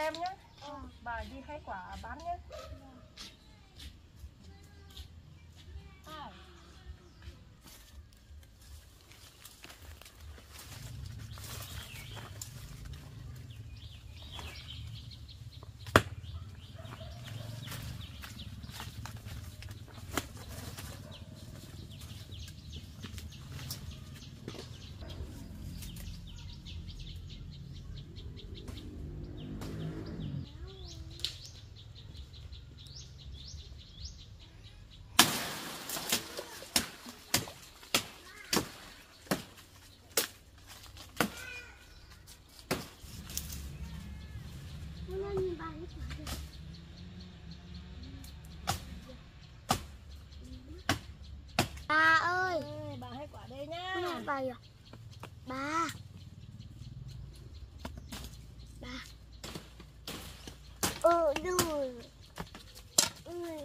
em nhé bà đi hái quả bán nhé Bà ơi, Ê, bà hái quả đây nhá Nghe bà à? Bà. Bà. Ừ, rồi. Ừ.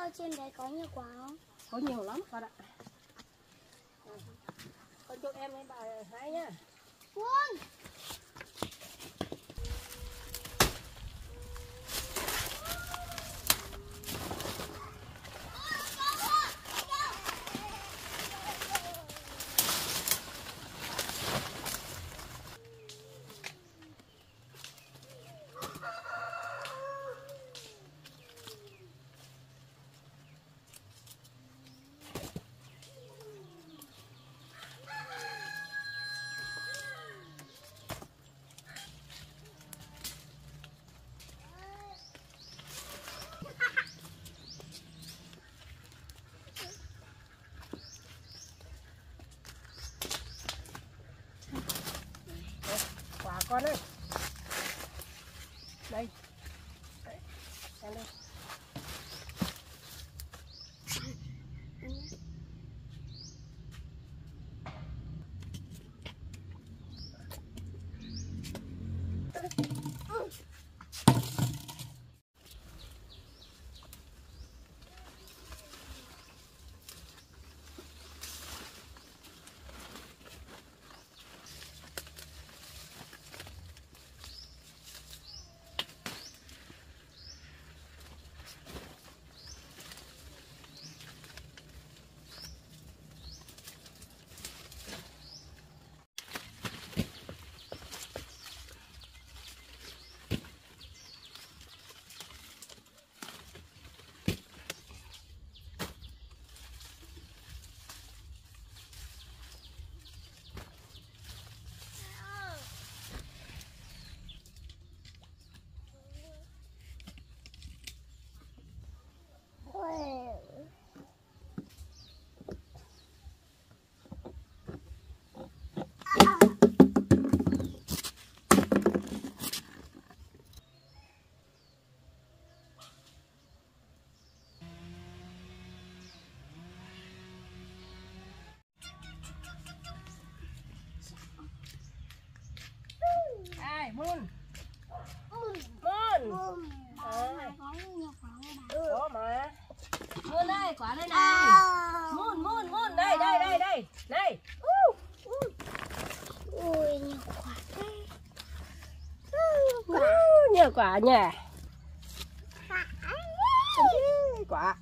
Ơi, trên đấy có nhiều quả không? có nhiều lắm con ạ con chúc em với bà hái nhá Quân. Quả con ơi đây Đấy, ăn đây ai mun mun Ơi. có mà mun đây quả này mun mun mun đây đây đây đây. Đây. Ui, nhiều quả thế. Ú, nhiều quả nhỉ? Quả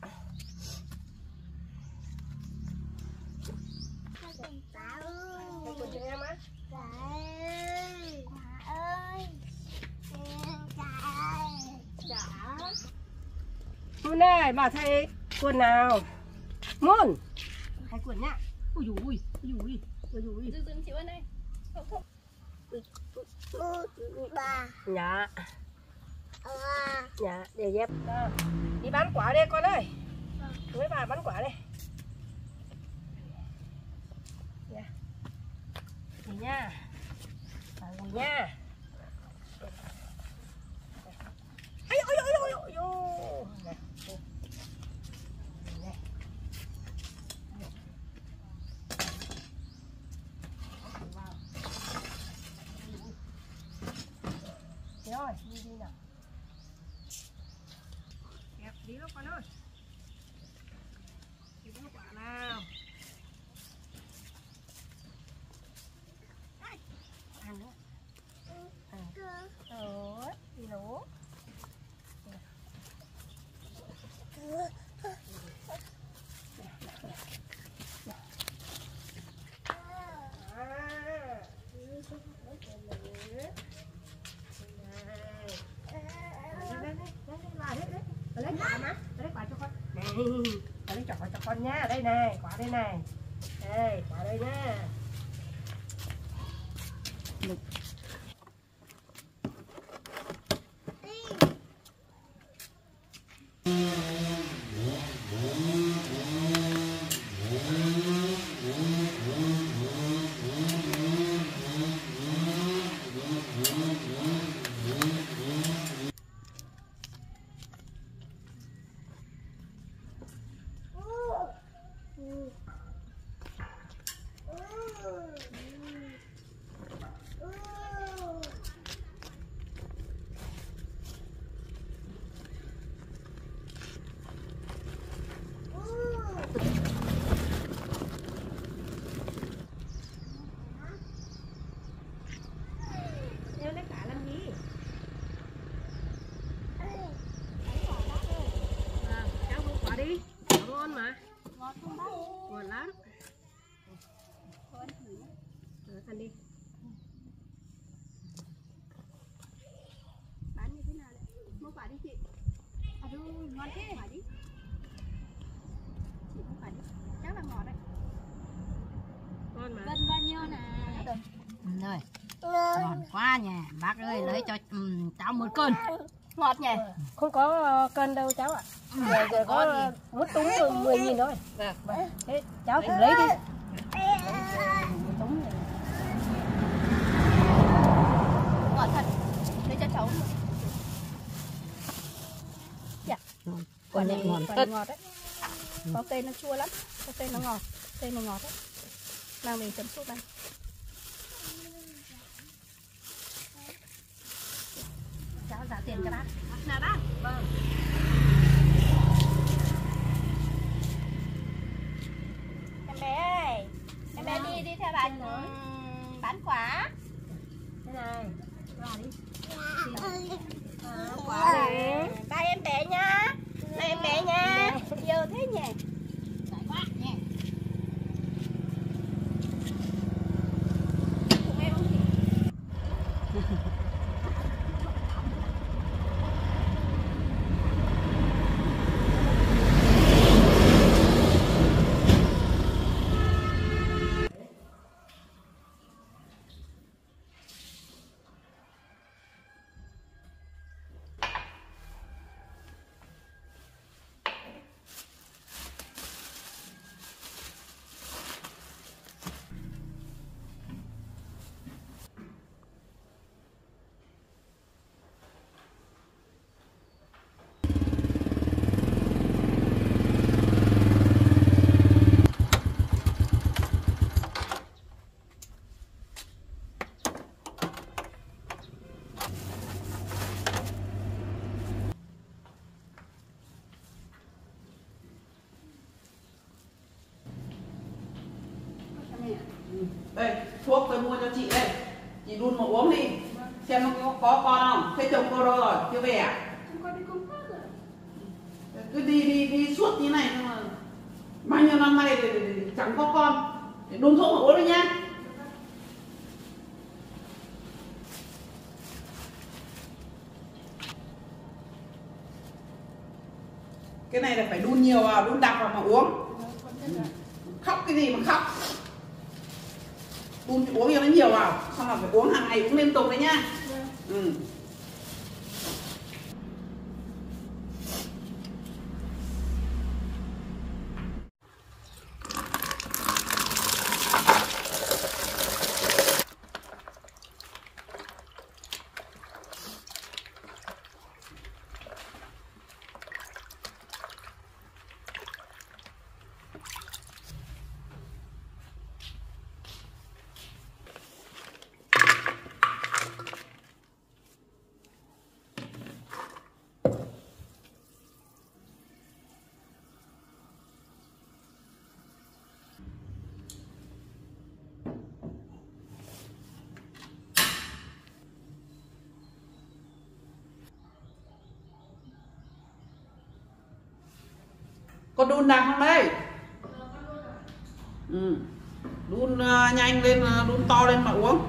Mun ơi, bà thay quần nào? Mun Thay quần nhá. Ui dồi ui, ui dồi ui, ui dồi ui dừng dừng đây không không. Dạ, dạ, để dép. Đi bán quả đây con ơi. Với bà bán quả đây. Dạ. Đi nha. Bà nha nào con ơi Đi bóc quả nào ăn nữa Ủa, gì nữa lấy quả má lấy quả cho con chọn lấy chọn cho con nha, đây này, quả đây này. Đây, quả đây nha Đeo lấy quả làm gì? À, cháu mua quả đi. Quả ngon mà. ngọt không bác Ngon lắm. Rồi, ăn đi. bán như thế nào đấy mua quả đi chị à du ngon thế. Quả đi. Chị mua quả đi. Chắc là ngọt đấy. Ngon mà. cân bao nhiêu này rồi. Ngon. Quá nha bác ơi lấy cho um, cháu một cân. Ngọt nhỉ? Không có ờ, cân đâu cháu ạ. Giờ giờ có ờ, mút túng 10 nghìn thôi. Vâng. Thế cháu thử lấy đi. Túng này. ngọt thật lấy cho cháu quả này ngon quả thật này ngọt đấy. Có cây nó chua lắm có cây nó ngọt cây này ngọt đấy. Nào mình chấm súp này. Cháu trả tiền cho bác. Nào bác. Vâng em bé ơi em bé đi đi theo bà ừm, bán quả Thế này. Quả đi. quả này ba em bé nhá ba em bé nha yêu thế nhỉ Giỏi quá nha Cùng em không chị đây thuốc tôi mua cho chị đây chị đun mà uống đi xem nó có, con không? Thế chồng cô đâu rồi? Chưa về à? Cứ đi đi đi suốt như này mà bao nhiêu năm nay thì, chẳng có con. Đun thuốc mà uống đi nhá. Cái này là phải đun nhiều vào đun đặc vào mà uống. Khóc cái gì mà khóc? Đun uống cho nó nhiều vào xong là phải uống hàng ngày uống liên tục đấy nhá ừ. Con đun nạc không đây ừ. đun uh, nhanh lên à, đun to lên mà uống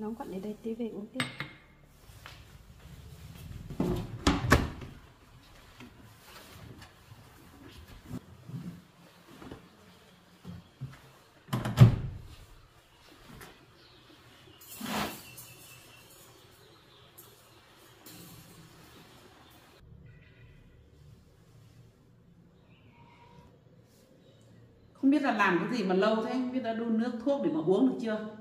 nóng quặn để đây tí về uống tiếp. Không biết là làm cái gì mà lâu thế, không biết đã đun nước thuốc để mà uống được chưa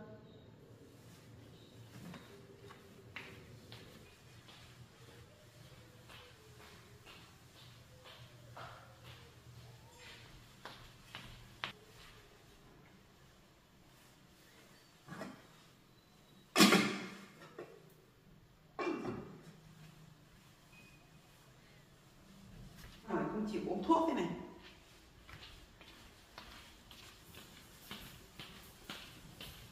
Hỏi không chịu uống thuốc thế này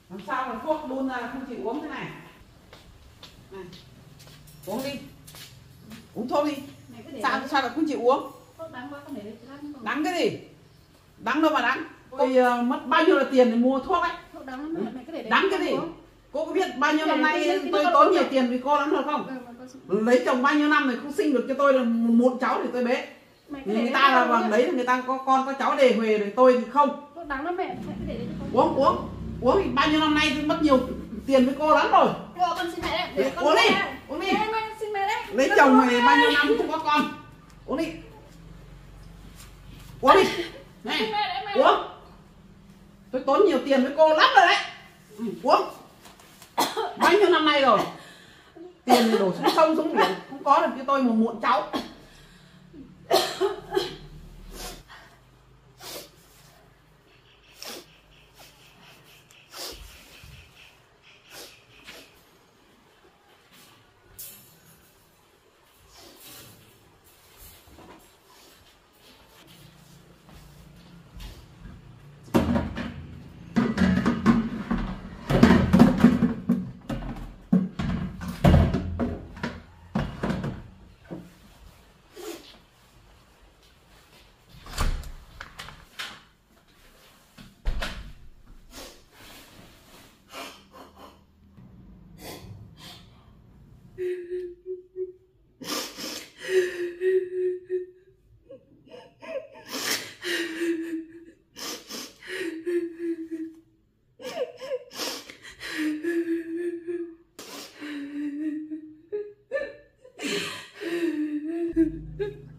làm sao mà thuốc đun ra không chịu uống thế này? Này uống đi. Uống thuốc đi. Sao sao là không chịu uống? Đắng cái gì? Đắng đâu mà đắng tôi ờ, mất bao nhiêu là tiền để mua thuốc ấy? Đắng cái gì? cô có biết bao nhiêu năm nay tôi tốn nhiều tiền vì cô lắm rồi không? Ừ, mà lấy chồng bao nhiêu năm rồi không sinh được cho tôi là một cháu thì tôi bế thì người ta là bằng đấy là người ta có con có cháu đề huề rồi tôi thì không. Uống uống uống thì bao nhiêu năm nay tôi mất nhiều tiền với cô lắm rồi. Rồi, con xin mẹ đấy. Để con uống đi uống đi. Xin mẹ đấy. Lấy chồng đây. bao nhiêu năm không có con. Uống đi. Uống đi. Này uống tôi tốn nhiều tiền với cô lắm rồi đấy. Ừ, uống bao nhiêu năm nay rồi? Tiền đổ xuống sông xuống biển không có được cho tôi một muộn cháu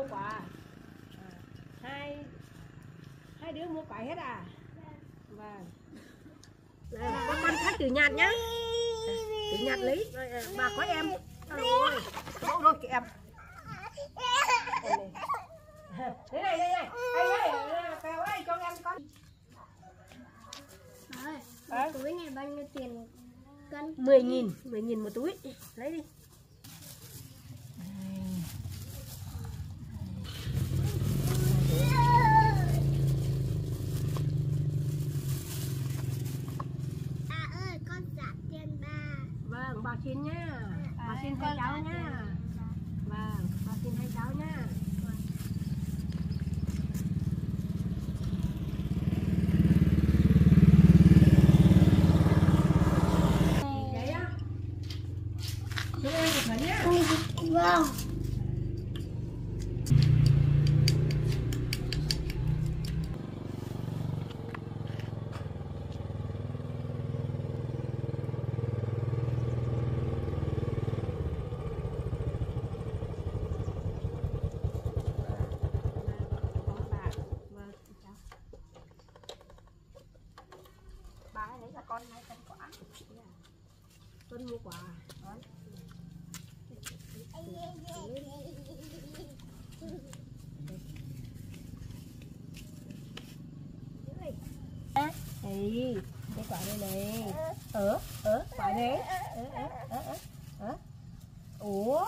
mua quả à, hai hai đứa mua quả hết à? Vâng. Này con khách từ nhạt nhá. Từ nhạt lấy à, bà có em. Rồi rồi kìa em. Thế này đây này. Anh ơi kéo ơi con em con. Túi này bao nhiêu tiền? Cân? 10 nghìn. 10 nghìn một túi. Lấy đi nha bà xin hai cháu nha vâng bà xin hai cháu nha vậy á chúng em một phần nhá Vâng. bà ấy lấy cho con hai cân quả mua quả Thì cái quả đây này Ờ, ờ, quả đấy ờ, ờ, ờ. Ủa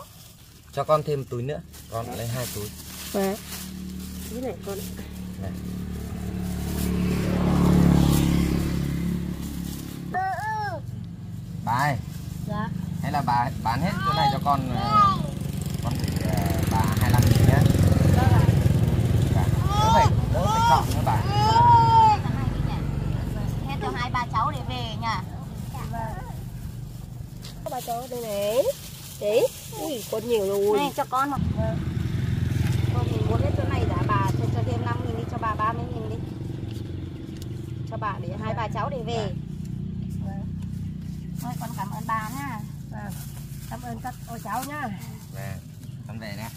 Cho con thêm túi nữa Con lấy hai túi Và Cái này con này. Dạ Hay là bà bán hết chỗ này cho con ờ, Con ờ, bà 25 nghìn nhé Dạ. Đỡ phải, đỡ phải chọn nữa bà. Hết cho hai ba cháu để về nha ba cháu đây này. Đấy Ui, con nhiều rồi. Này cho con một con mình muốn hết chỗ này đã bà cho, cho thêm 5 nghìn đi cho bà 30 nghìn đi. Cho bà để hai ba cháu để về. Thôi con cảm ơn bà nha. Cảm ơn các cô cháu nhá. Nè Con về nè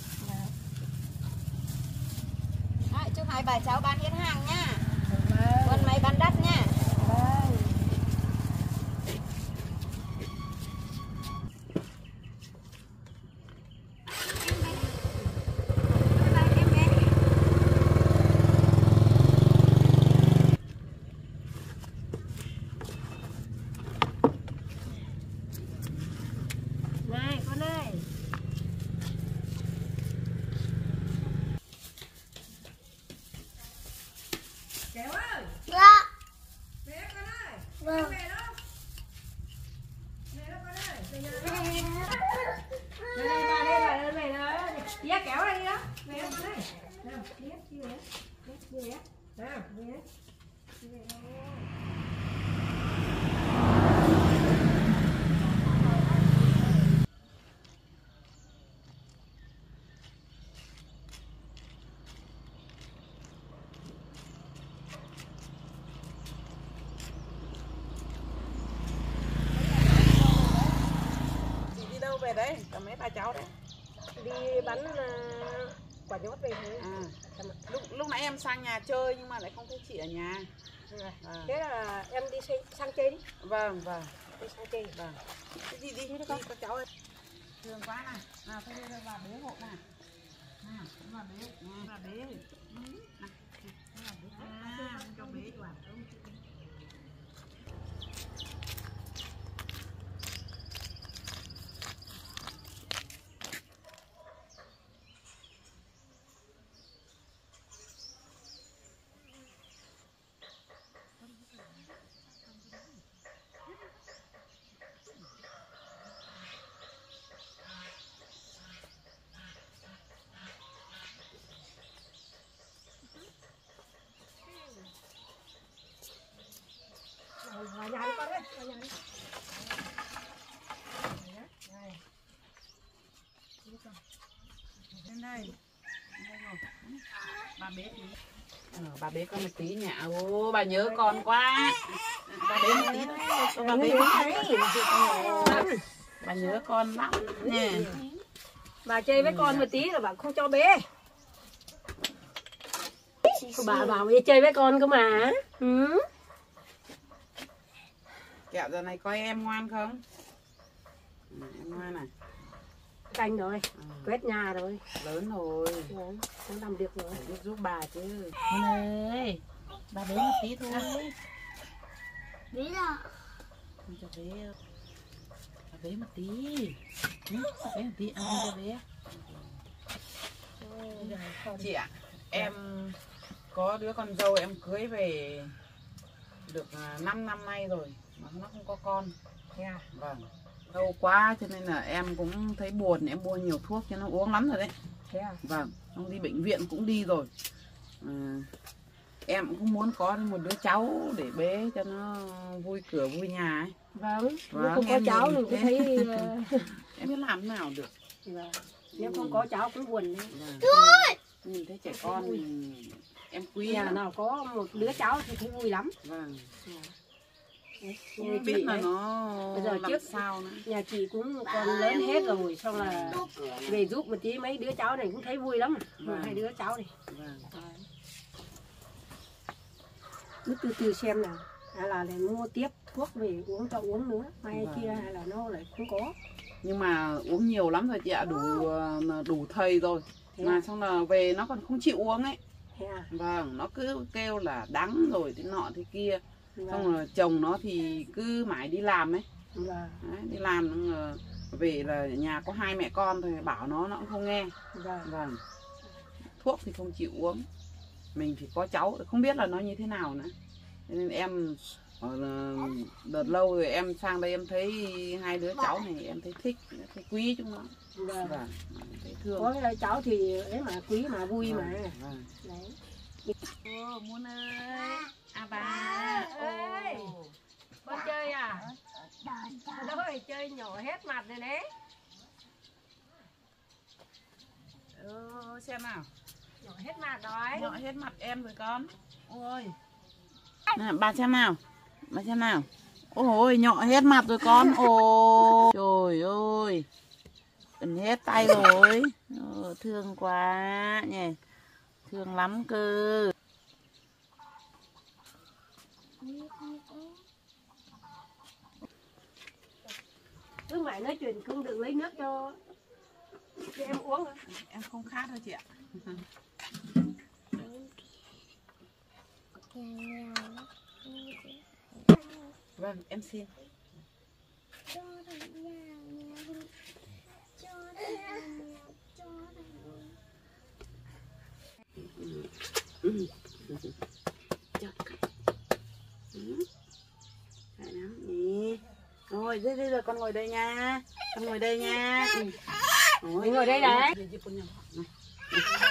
Đấy, chúc hai bà cháu bán hết hàng nha Vâng con máy bán đắt nha Vâng Này con ơi Kéo ơi Dạ. Về con ơi Vâng. Về đâu Về đâu con ơi Về nhà đâu Đây đây bà đây bà đây về đó Tía kéo đây đi đó Về đâu con ơi Nào tía đi về Tía đi về Nào về Đi về đâu Chị đi đâu về đấy? Cả mấy bà cháu đấy. Đi bắn uh, quả nhót về thôi À, lúc lúc nãy em sang nhà chơi nhưng mà lại không thấy chị ở nhà. À, Thế là em đi sang, sang chơi đi vâng vâng Đi sang chơi vâng. Thế đi đi đi các cháu ơi. Thương quá này. Nào thôi đây vào bế hộ này. Nào, cũng vào bế. Vào bế. Ừ, nào. Vào bế. À, cho bế. Vào nhà đi con ơi Vào nhà đi Lên đây. Đây rồi. Bà bế tí. Ờ, bà bế con một tí nhỉ. Ô, bà nhớ con quá. Bà bế một tí thôi. Bà bế một tí. Bà nhớ con lắm nè. Bà chơi với con một tí là bà không cho bế Bà bảo đi chơi với con cơ mà ừ. Kẹo giờ này coi em ngoan không? Ừ, em ngoan này. Canh rồi Quét nhà rồi Lớn rồi. Vâng, Không làm được rồi biết giúp bà chứ. Con ơi. Bà bế một tí thôi. Biết rồi. Không cho bế. Bà bế một tí. Ừ, bế một tí. À, không cho bế. Chị ạ, em có đứa con dâu em cưới về được 5 năm nay rồi mà nó không có con. Thế à? Vâng. Lâu quá cho nên là em cũng thấy buồn em mua nhiều thuốc cho nó uống lắm rồi đấy. Thế à? Vâng xong đi bệnh viện cũng đi rồi. À, em cũng muốn có một đứa cháu để bế cho nó vui cửa vui nhà ấy. Vâng nếu Vâng, không có em cháu mình cũng thấy ờ, em biết làm thế nào được. Vâng. nếu không có cháu cũng buồn đấy. vâng. nhìn thấy trẻ con thì em quý nhà nào có một đứa cháu thì thấy vui lắm. Vâng. Như không chị biết là nó Bây giờ làm trước- sao nữa. nhà chị cũng còn lớn hết rồi xong là về giúp một tí mấy đứa cháu này cũng thấy vui lắm. Vâng. hai đứa cháu này. Vâng. Cứ từ từ xem nào. Hay là để mua tiếp thuốc về uống cho uống nữa. Mai Vâng. kia hay là nó lại không có. Nhưng mà uống nhiều lắm rồi chị ạ đủ ờ, đủ thầy rồi. Mà à? xong là về nó còn không chịu uống ấy. Thế à? Vâng nó cứ kêu là đắng rồi thế nọ thế kia xong vâng rồi chồng nó thì cứ mãi đi làm ấy. Vâng Đấy, đi làm xong về là nhà có hai mẹ con thôi bảo nó nó cũng không nghe. Vâng vâng thuốc thì không chịu uống. Mình thì có cháu không biết là nó như thế nào nữa. Nên em ờ, đợt lâu rồi em sang đây em thấy hai đứa cháu này em thấy thích thấy quý chúng nó. Vâng vâng thấy thương. Có cái cháu thì ấy mà quý mà vui mà. Vâng. đấy Ô, Muốn ơi. À bà. Ơi con chơi à? Rồi chơi nhỏ hết mặt rồi đấy. Ừ, xem nào. Nhỏ hết mặt rồi. Nhọ hết mặt em rồi con. Ôi. Nè, bà xem nào. Bà xem nào. Ôi nhọ hết mặt rồi con. Ôi trời ơi. Cần hết tay rồi. Ờ, thương quá. Nhỉ thương lắm cơ cứ mãi nói chuyện không được lấy nước cho cho em uống à? em không khát thôi chị ạ vâng em xin Chọn cái. Ừ. Phải lắm nhỉ. Rồi, đây, đây rồi con ngồi đây nha. Con ngồi đây nha. Ừ. Ôi, ngồi đây đấy.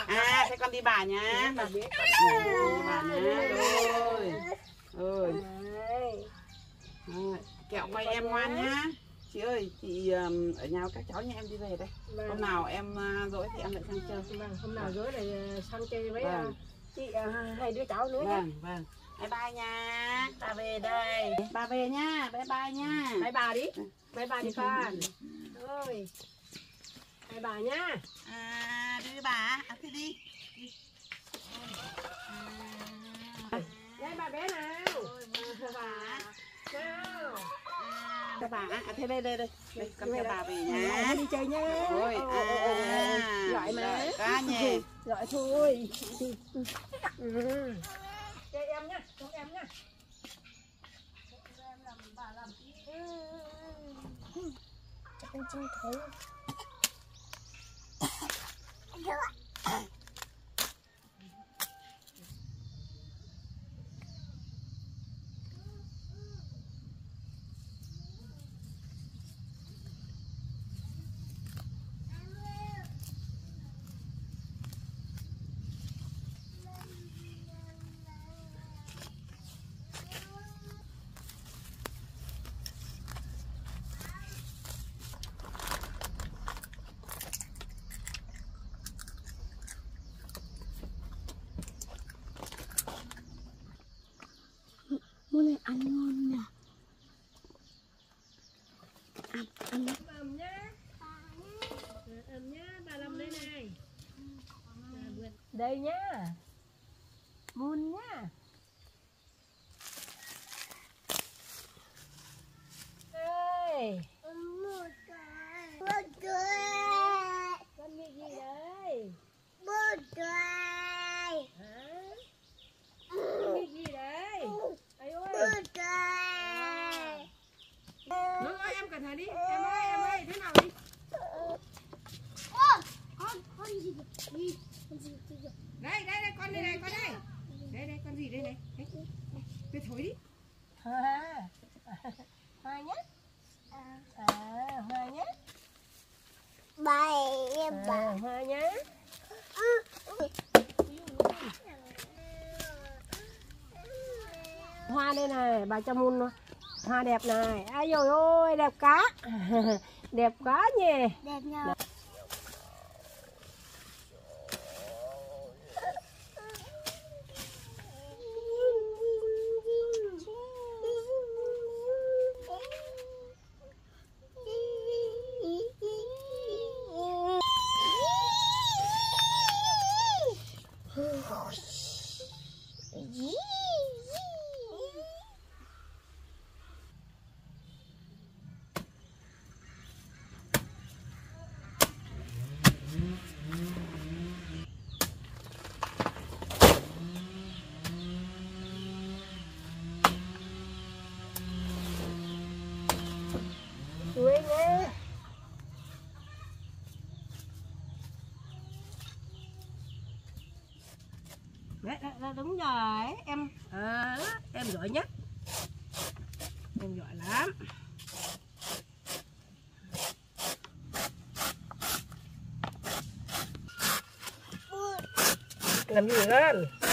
À, thế con đi bà nhá. Bà biết. Bà nhá. Rồi. Rồi. Kẹo quay em ngoan nhá. Chị ơi, chị ở nhà các cháu nhà em đi về đây. Hôm Vâng. nào em uh, rỗi thì em lại sang chơi. Vâng, hôm nào rỗi lại ờ, sang chơi với Vâng. ờ, chị ờ, hai đứa cháu nữa nhé. Vâng, vâng. Bye bye nha. Bà về đây. Bà về nha. Bye bye nha. Bye bà đi. Bye bà đi con. Rồi. Bye bà nhá. À, đi bà. À, thế đi. Đây bà bé nào. Bà. Cho bà. À, thế đây, đây, đây. Đây, theo đây. bà về nhá. đi chơi nhá. À. Gọi mà. Gọi cá nhỉ. Gọi thôi. Ừ. Chơi em nhá. Chúc em nhá. Con trông thấy mua này ăn ngon nè Ăn, ăn Ẩm nhá. Ẩm nhá. Bà làm đây này. Đây nhá. Mun nhá. Đây. Một cái Một cái Con nghĩ gì đấy? Một cái Hả? Con nghĩ gì đấy? Ấy ơi. Một cái Nó ơi em cẩn thận đi. Em ơi em ơi thế nào đi? Ô, con, con gì gì Con gì gì Đây đây đây con đây này con đây. Đây đây con gì đây này? Đấy. Tôi thổi đi. Ha ha. Hai nhá. À, à, hoa nhá. Hoa đây này bà cho mun hoa đẹp này. Ai rồi ôi đẹp cá đẹp quá nhỉ. Đẹp nhờ Chuối nhé Đấy, đấy, đấy, đúng rồi em à, em giỏi nhất. Em giỏi lắm. Làm gì con